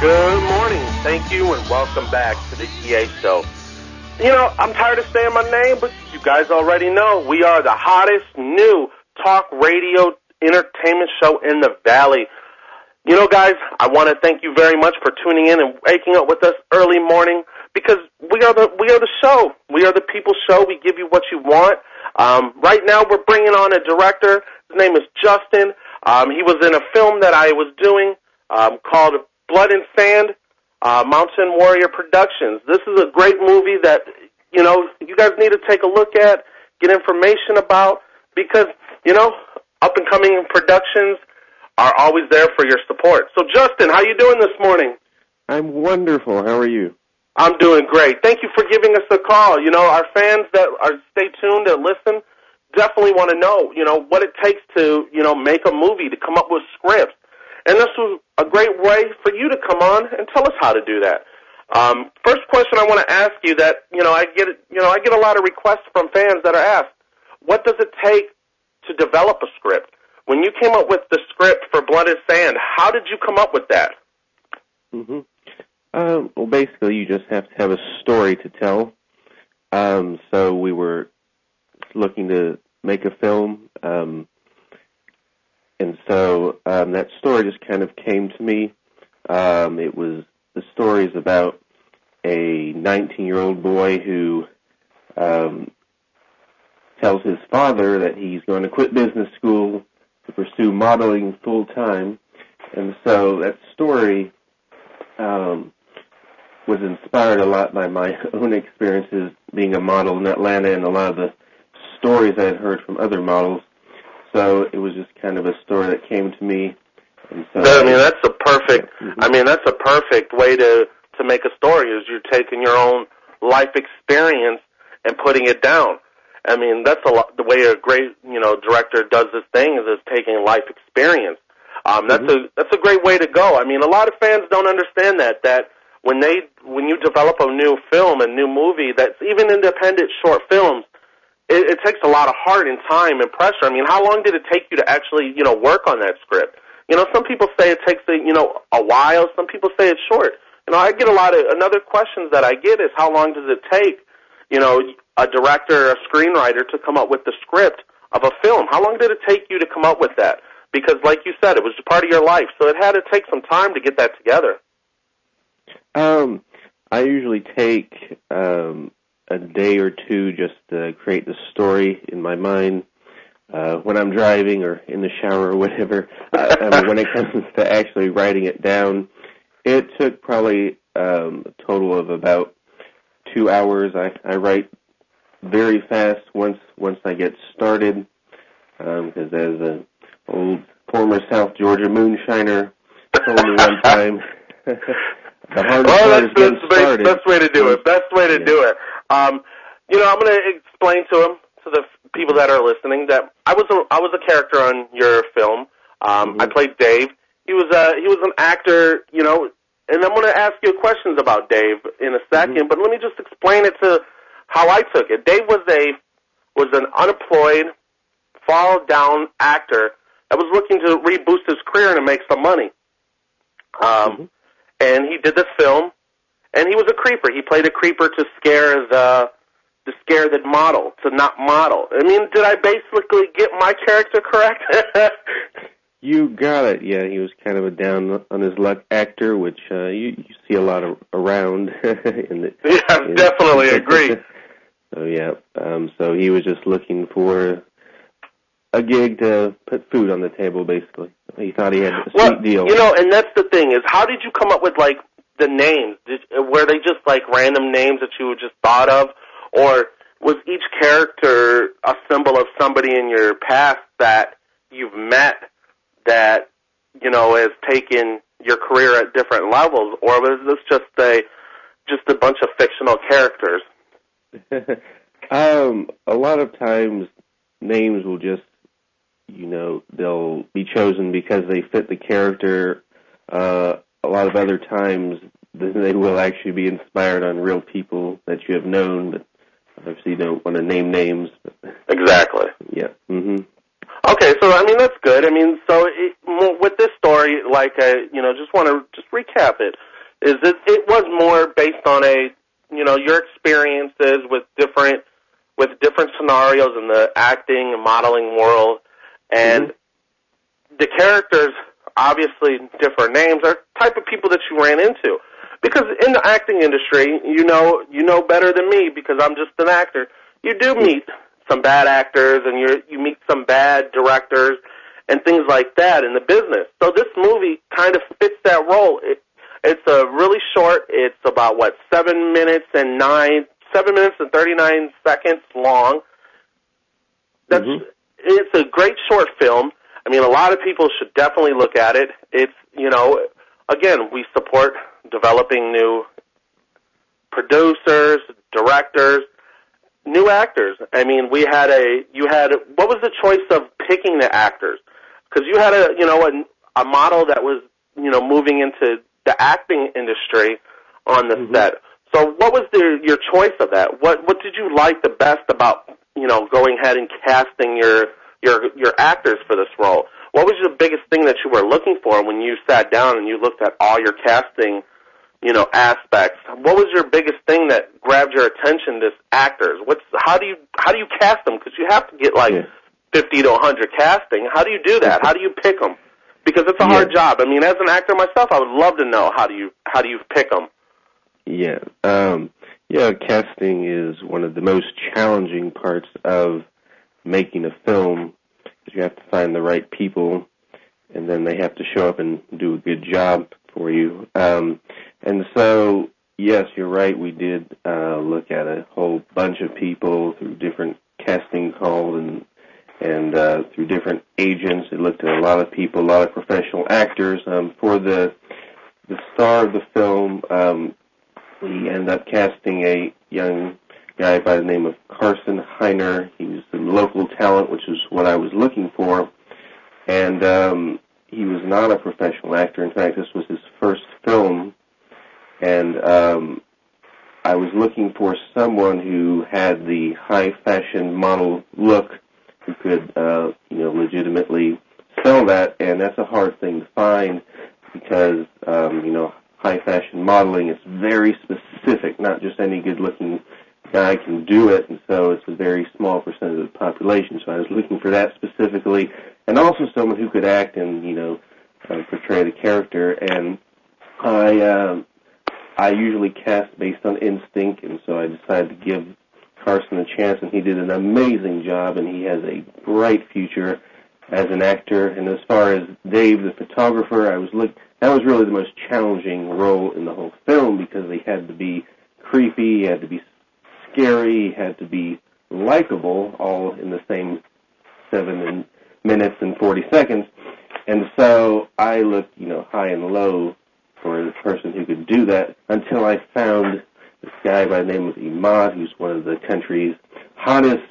Good morning. Thank you and welcome back to the EA Show. You know, I'm tired of saying my name, but you guys already know we are the hottest new talk radio entertainment show in the Valley. You know, guys, I want to thank you very much for tuning in and waking up with us early morning because we are the we are the show. We are the people show. We give you what you want. Um, right now, we're bringing on a director. His name is Justin. Um, he was in a film that I was doing um, called Blood on Sand, uh, Mountain Warrior Productions. This is a great movie that you know you guys need to take a look at, get information about because you know up and coming productions are always there for your support. So Justin, how you doing this morning? I'm wonderful. How are you? I'm doing great. Thank you for giving us a call. You know, our fans that are stay tuned and listen definitely want to know, you know, what it takes to, you know, make a movie, to come up with scripts. And this was a great way for you to come on and tell us how to do that. Um, first question I want to ask you that, you know, I get, you know, I get a lot of requests from fans that are asked, what does it take to develop a script? When you came up with the script for Blood on Sand, how did you come up with that? hmm Um, well, basically, you just have to have a story to tell. Um, so we were looking to make a film, um, and so um, that story just kind of came to me. Um, it was the story is about a 19-year-old boy who um, tells his father that he's going to quit business school to pursue modeling full time, and so that story um, was inspired a lot by my own experiences being a model in Atlanta and a lot of the stories I had heard from other models. So it was just kind of a story that came to me. And so I mean, that's a perfect. I mean, that's a perfect way to to make a story. Is you're taking your own life experience and putting it down. I mean, that's a lot. The way a great you know director does this thing is is taking life experience. Um, that's a that's a great way to go. I mean, a lot of fans don't understand that that when they when you develop a new film, a new movie, that's even independent short films, it, it takes a lot of heart and time and pressure. I mean, how long did it take you to actually you know work on that script? You know, some people say it takes a, you know a while. Some people say it's short. You know, I get a lot of another questions that I get is how long does it take, you know, a director, or a screenwriter to come up with the script of a film? How long did it take you to come up with that? Because, like you said, it was part of your life, so it had to take some time to get that together. Um, I usually take um, a day or two just to create the story in my mind uh, when I'm driving or in the shower or whatever. uh, I mean, when it comes to actually writing it down, it took probably um, a total of about two hours. I, I write very fast once once I get started because as a old former South Georgia moonshiner told me one time. The hardest well, part that's, is getting that's the started. best way to do it. Best way to Yeah. do it. Um, you know, I'm going to explain to him, to the people that are listening, that I was a, I was a character on your film. Um, Mhm. I played Dave. He was a he was an actor. You know, and I'm going to ask you questions about Dave in a 2nd Mhm. But let me just explain it to how I took it. Dave was a was an unemployed, fall down actor that was looking to reboost his career and to make some money. Um, Mhm. and he did this film, and he was a creeper. He played a creeper to scare the to scare the model to not model. I mean, did I basically get my character correct? You got it. Yeah, he was kind of a down on his luck actor, which uh, you, you see a lot of around. in the, yeah, I in- definitely agree. so yeah, um, so he was just looking for a gig to put food on the table. Basically, he thought he had a Well, sweet deal. you know, and that's the thing is, how did you come up with like the names? Did, were they just like random names that you just thought of, or was each character a symbol of somebody in your past that you've met that you know has taken your career at different levels, or was this just a just a bunch of fictional characters? um, a lot of times names will just, you know, they'll be chosen because they fit the character. Uh, a lot of other times they will actually be inspired on real people that you have known, but obviously you don't want to name names. But Exactly. yeah. hmm Okay, so I mean that's good. I mean, so it, with this story, like I, you know, just want to just recap it. is it it was more based on a you know your experiences with different with different scenarios in the acting and modeling world, and mm-hmm. the characters obviously different names are type of people that you ran into. Because in the acting industry, you know you know better than me because I'm just an actor. You do meet some bad actors and you you meet some bad directors and things like that in the business. So this movie kind of fits that role. It, it's a really short. It's about what seven minutes and nine, seven minutes and thirty nine seconds long. That's mm-hmm. it's a great short film. I mean, a lot of people should definitely look at it. It's you know, again, we support developing new producers, directors, new actors. I mean, we had a you had what was the choice of picking the actors? Because you had a you know a, a model that was you know moving into the acting industry on the mm-hmm. set. So, what was the, your choice of that? What what did you like the best about you know going ahead and casting your your your actors for this role? What was the biggest thing that you were looking for when you sat down and you looked at all your casting, you know, aspects? What was your biggest thing that grabbed your attention? This actors. What's how do you how do you cast them? Because you have to get like yeah. fifty to a hundred casting. How do you do that? How do you pick them? because it's a yeah. hard job. I mean, as an actor myself, I would love to know how do you how do you pick them. Yeah, um, yeah. Casting is one of the most challenging parts of making a film. Because you have to find the right people, and then they have to show up and do a good job for you. Um, and so, yes, you're right. We did uh, look at a whole bunch of people through different casting calls and and uh, through different agents. It looked at a lot of people, a lot of professional actors. Um, for the the star of the film, um, we ended up casting a young guy by the name of Carson Heiner. He was local talent, which is what I was looking for, and um, he was not a professional actor. In fact, this was his first film, and um, I was looking for someone who had the high fashion model look who could, uh, you know, legitimately sell that, and that's a hard thing to find because, um, you know, high fashion modeling is very specific. Not just any good looking guy can do it, and so it's a very small percentage of the population. So I was looking for that specifically, and also someone who could act and you know uh, portray the character. And I uh, I usually cast based on instinct, and so I decided to give Carson a chance, and he did an amazing job, and he has a bright future as an actor. And as far as Dave, the photographer, I was look that was really the most challenging role in the whole film because they had to be creepy, he had to be scary, had to be likable, all in the same seven minutes and forty seconds. And so I looked, you know, high and low for the person who could do that until I found this guy by the name of Imad, who's one of the country's hottest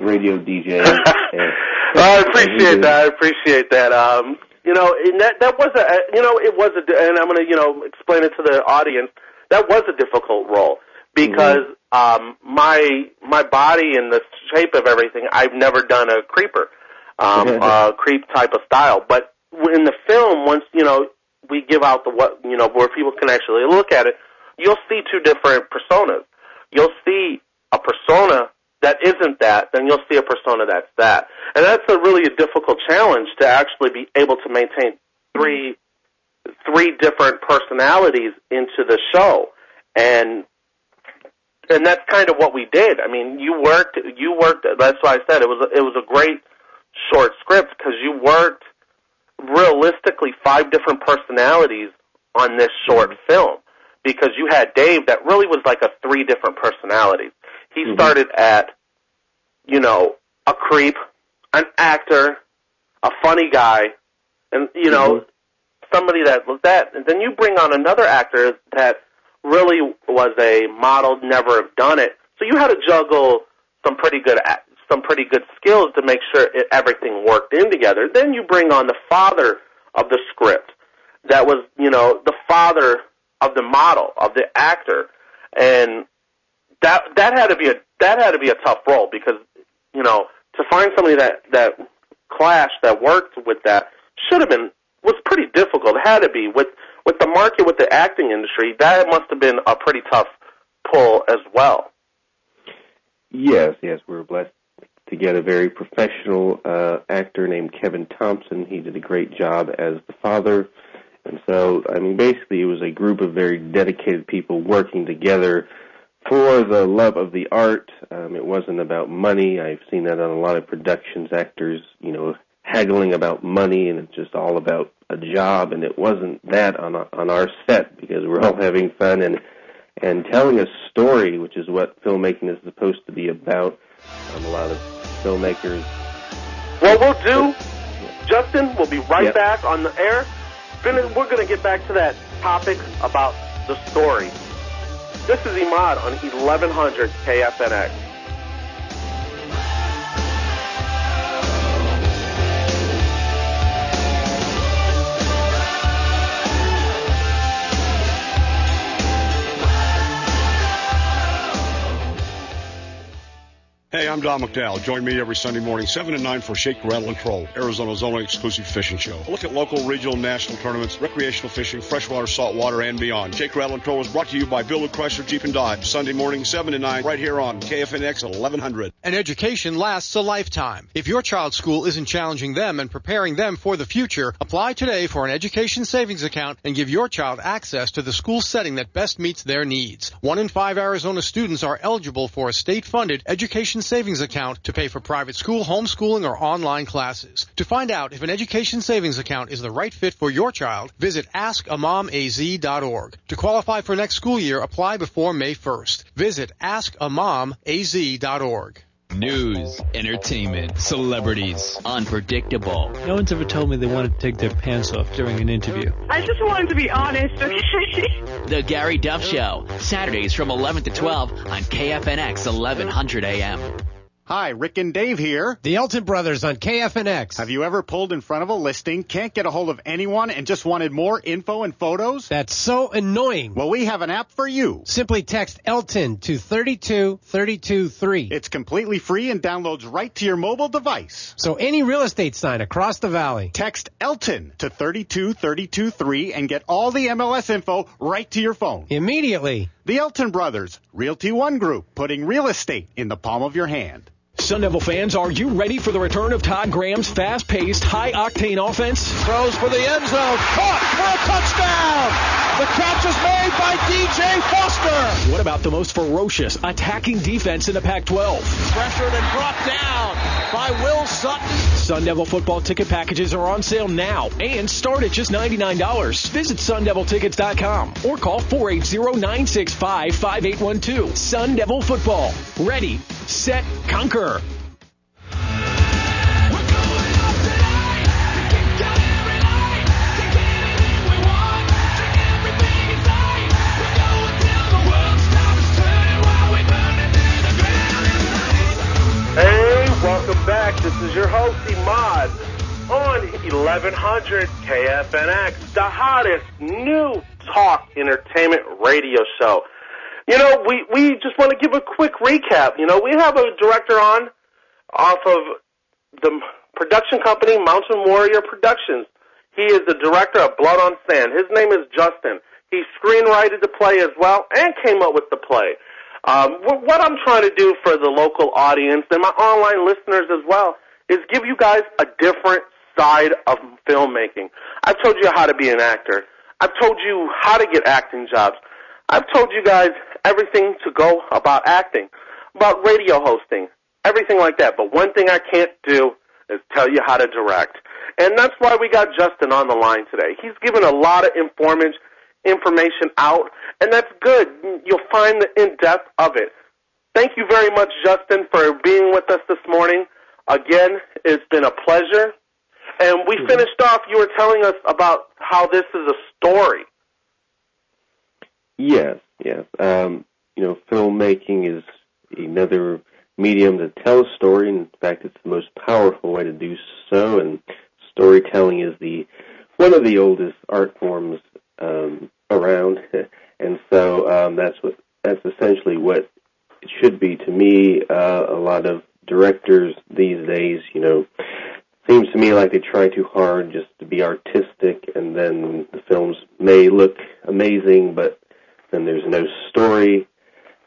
radio DJs. and, I appreciate that. I appreciate that. Um, you know, and that that was a you know it was a and I'm going to you know explain it to the audience. That was a difficult role because mm-hmm. Um, my my body and the shape of everything. I've never done a creeper, um, uh, creep type of style. But in the film, once you know we give out the what you know where people can actually look at it you'll see two different personas. You'll see a persona that isn't that, then you'll see a persona that's that. And that's a really a difficult challenge to actually be able to maintain three three different personalities into the show. And and that's kind of what we did. I mean, you worked you worked that's why I said it was a, it was a great short script because you worked realistically five different personalities on this short film because you had Dave that really was like a three different personalities. He mm-hmm. started at, you know, a creep, an actor, a funny guy, and you know, mm-hmm. somebody that was that. And then you bring on another actor that really was a model, never have done it. So you had to juggle some pretty good some pretty good skills to make sure it, everything worked in together. Then you bring on the father of the script. That was, you know, the father of the model of the actor, and that that had to be a that had to be a tough role because you know to find somebody that that clashed that worked with that should have been was pretty difficult. It had to be with with the market with the acting industry, that must have been a pretty tough pull as well. Yes, yes, we were blessed to get a very professional uh, actor named Kevin Thompson. He did a great job as the father. And so, I mean, basically, it was a group of very dedicated people working together for the love of the art. Um, it wasn't about money. I've seen that on a lot of productions, actors, you know, haggling about money, and it's just all about a job. And it wasn't that on on our set because we're all having fun and and telling a story, which is what filmmaking is supposed to be about. Um, a lot of filmmakers. What we'll do, Justin, we'll be right back on the air. We're going to get back to that topic about the story. This is Imad on 1100 KFNX. Hey, I'm Don McDowell. Join me every Sunday morning, 7 and 9 for Shake, Rattle, and Troll, Arizona's only exclusive fishing show. A look at local, regional, national tournaments, recreational fishing, freshwater, saltwater, and beyond. Shake, Rattle, and Troll is brought to you by Bill Chrysler Jeep and Dodge, Sunday morning, 7 to 9, right here on KFNX 1100. An education lasts a lifetime. If your child's school isn't challenging them and preparing them for the future, apply today for an education savings account and give your child access to the school setting that best meets their needs. One in five Arizona students are eligible for a state-funded education savings account to pay for private school, homeschooling, or online classes. To find out if an education savings account is the right fit for your child, visit askamomaz.org. To qualify for next school year, apply before May 1st. Visit askamomaz.org. News, entertainment, celebrities, unpredictable. No one's ever told me they wanted to take their pants off during an interview. I just wanted to be honest, okay? the Gary Duff Show, Saturdays from 11 to 12 on KFNX 1100 AM. Hi, Rick and Dave here. The Elton Brothers on KFNX. Have you ever pulled in front of a listing, can't get a hold of anyone, and just wanted more info and photos? That's so annoying. Well, we have an app for you. Simply text Elton to 32323. It's completely free and downloads right to your mobile device. So any real estate sign across the valley. Text Elton to 32323 and get all the MLS info right to your phone. Immediately. The Elton Brothers, Realty One Group, putting real estate in the palm of your hand. Sun Devil fans, are you ready for the return of Todd Graham's fast-paced, high-octane offense? Throws for the end zone, caught for a touchdown! The catch is made by DJ Foster! What about the most ferocious, attacking defense in the Pac-12? Pressured and brought down by Will Sutton. Sun Devil football ticket packages are on sale now and start at just $99. Visit sundeviltickets.com or call 480-965-5812. Sun Devil football. Ready, set, conquer. Hey, welcome back. This is your host, Imad, on 1100 KFNX, the hottest new talk entertainment radio show. You know, we, we just want to give a quick recap. You know, we have a director on off of the production company Mountain Warrior Productions. He is the director of Blood on Sand. His name is Justin. He screenwrited the play as well and came up with the play. Um, what I'm trying to do for the local audience and my online listeners as well is give you guys a different side of filmmaking. I've told you how to be an actor. I've told you how to get acting jobs. I've told you guys everything to go about acting, about radio hosting, everything like that. But one thing I can't do is tell you how to direct. And that's why we got Justin on the line today. He's given a lot of information information out, and that's good. You'll find the in-depth of it. Thank you very much, Justin, for being with us this morning. Again, it's been a pleasure. And we mm-hmm. finished off, you were telling us about how this is a story. Yes, yes. Um, you know, filmmaking is another medium to tell a story. In fact, it's the most powerful way to do so, and storytelling is the one of the oldest art forms um, around, and so um, that's what that's essentially what it should be to me. Uh, a lot of directors these days, you know, seems to me like they try too hard just to be artistic, and then the films may look amazing, but then there's no story,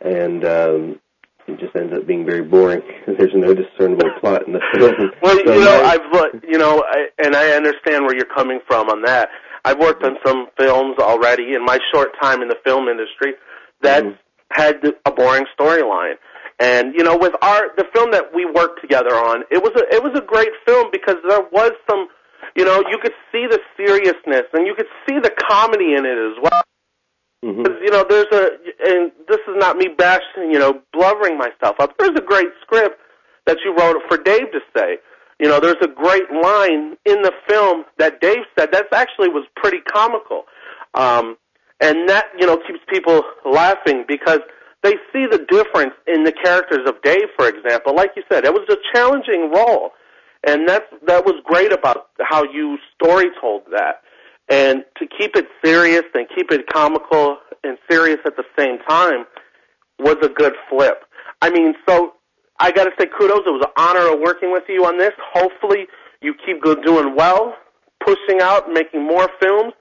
and um, it just ends up being very boring. there's no discernible plot in the film. Well, So you know, my- I've looked, you know, I, and I understand where you're coming from on that. I've worked on some films already in my short time in the film industry that had a boring storyline. And you know, with our the film that we worked together on, it was a it was a great film because there was some, you know, you could see the seriousness and you could see the comedy in it as well. Mm-hmm. You know, there's a, and this is not me bashing, you know, blubbering myself up. There's a great script that you wrote for Dave to say. You know, there's a great line in the film that Dave said that actually was pretty comical. Um, and that, you know, keeps people laughing because they see the difference in the characters of Dave, for example. Like you said, it was a challenging role. And that's, that was great about how you story told that and to keep it serious and keep it comical and serious at the same time was a good flip. I mean, so I got to say kudos. It was an honor of working with you on this. Hopefully, you keep doing well, pushing out, making more films.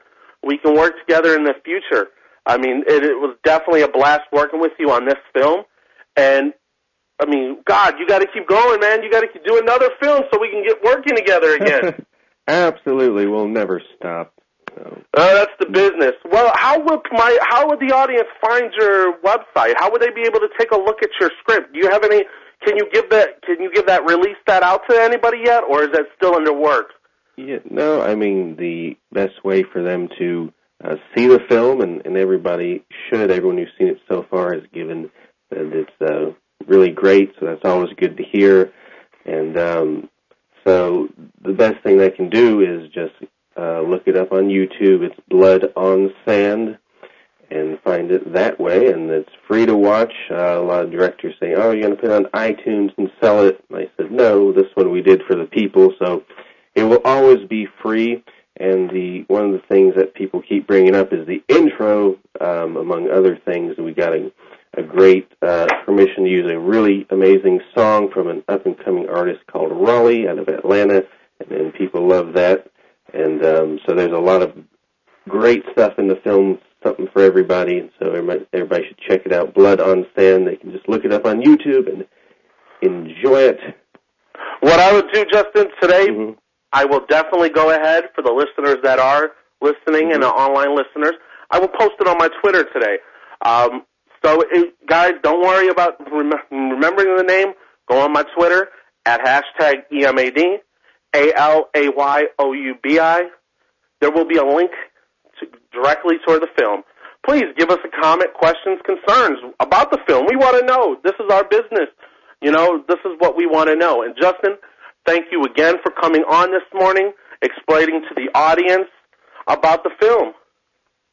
We can work together in the future. I mean, it, it was definitely a blast working with you on this film, and I mean, God, you got to keep going, man. You got to do another film so we can get working together again. Absolutely, we'll never stop. Uh, that's the business. Well, how would my how would the audience find your website? How would they be able to take a look at your script? Do you have any? Can you give that? Can you give that release that out to anybody yet, or is that still under works? Yeah, no, I mean the best way for them to uh, see the film, and, and everybody should. Everyone who's seen it so far has given that it's uh, really great. So that's always good to hear. And um, so the best thing they can do is just uh, look it up on YouTube. It's Blood on Sand, and find it that way. And it's free to watch. Uh, a lot of directors say, "Oh, you're going to put it on iTunes and sell it." And I said, "No, this one we did for the people." So it will always be free. And the one of the things that people keep bringing up is the intro, um, among other things. We got a, a great uh, permission to use a really amazing song from an up and coming artist called Raleigh out of Atlanta, and, and people love that. And um, so there's a lot of great stuff in the film, something for everybody. And so everybody, everybody should check it out. Blood on Sand. They can just look it up on YouTube and enjoy it. What I would do, Justin, today, I will definitely go ahead for the listeners that are listening and the online listeners. I will post it on my Twitter today. Um, so, it, guys, don't worry about rem- remembering the name. Go on my Twitter at hashtag E EMAD, A-L-A-Y-O-U-B-I. There will be a link to, directly toward the film. Please give us a comment, questions, concerns about the film. We want to know. This is our business. You know, this is what we want to know. And Justin, thank you again for coming on this morning, explaining to the audience about the film.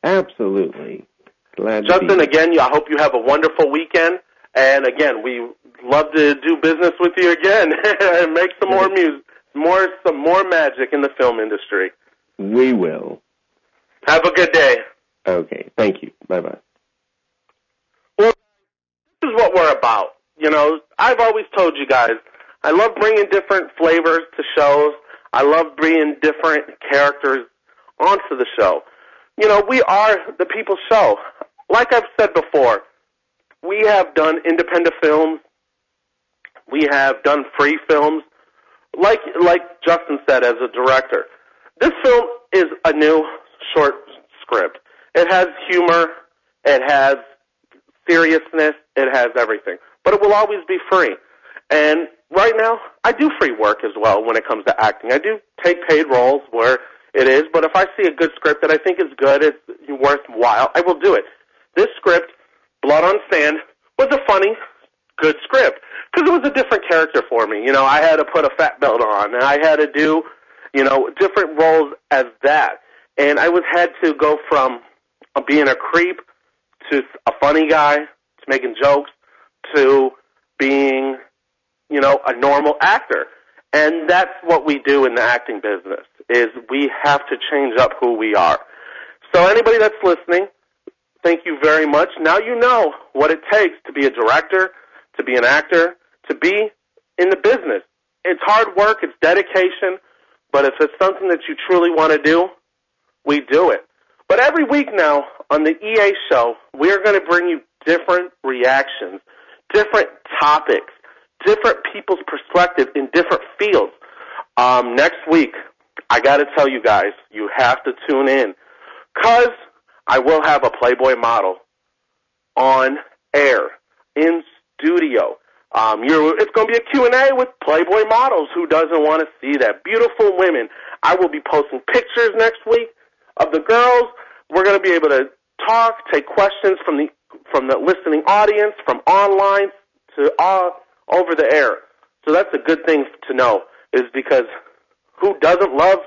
Absolutely. Glad Justin, again, I hope you have a wonderful weekend. And again, we love to do business with you again and make some more music, more some more magic in the film industry. We will. Have a good day. Okay. Thank you. Bye bye. Well, this is what we're about. You know, I've always told you guys, I love bringing different flavors to shows. I love bringing different characters onto the show. You know, we are the people's show. Like I've said before, we have done independent films. We have done free films. Like like Justin said as a director, this film is a new short script. It has humor. It has seriousness. It has everything. But it will always be free. And right now, I do free work as well when it comes to acting. I do take paid roles where it is, but if I see a good script that I think is good, it's worthwhile, I will do it. This script, Blood on Sand, was a funny, good script because it was a different character for me. You know, I had to put a fat belt on, and I had to do, you know, different roles as that, and I was had to go from uh, being a creep to a funny guy to making jokes to being, you know, a normal actor. And that's what we do in the acting business is we have to change up who we are. So anybody that's listening, thank you very much. Now you know what it takes to be a director, to be an actor, to be in the business. It's hard work, it's dedication, but if it's something that you truly want to do, we do it. But every week now on the EA show, we're going to bring you different reactions, different topics, different people's perspective in different fields. Um, next week, I got to tell you guys, you have to tune in because I will have a Playboy model on air in studio. Um, you're, it's going to be a Q&A with Playboy models. Who doesn't want to see that? Beautiful women. I will be posting pictures next week of the girls. We're going to be able to talk, take questions from the from the listening audience, from online to all over the air. So that's a good thing to know, is because who doesn't love?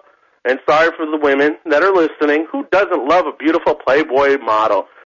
And sorry for the women that are listening. Who doesn't love a beautiful Playboy model?